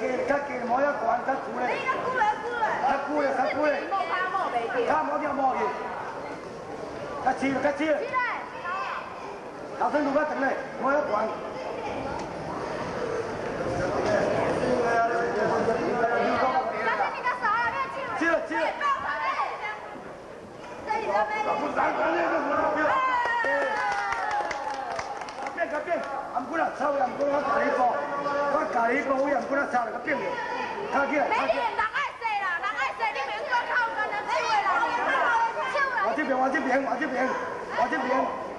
叫较叫无遐管，较久嘞。你较久嘞，久嘞。嘞，较久嘞。摸卡摸袂着。卡摸着。起来。头先拄较长嘞，无。俺不能抽，俺不能搞一波，我搞一波，我俺不能抽了个变的，看起来。美女，人爱洗啦，人爱洗，你免讲靠跟人手的啦，我这边，我这边，我这边，我这边，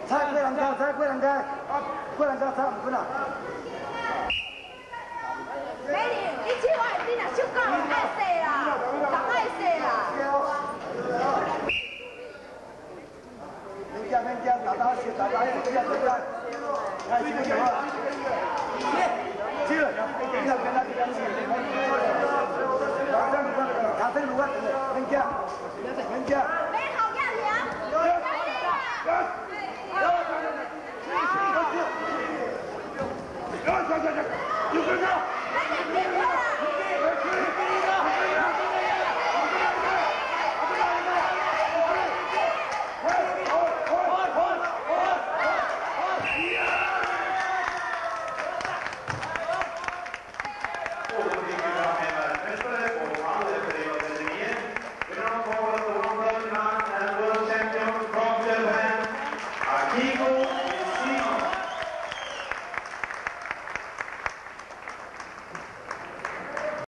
菜贵人家，菜贵人家，贵人家菜唔贵啦。美女，你手爱你若手够爱洗啦，人爱洗啦。人家人家打打血，打打血，人家人家。哎，这个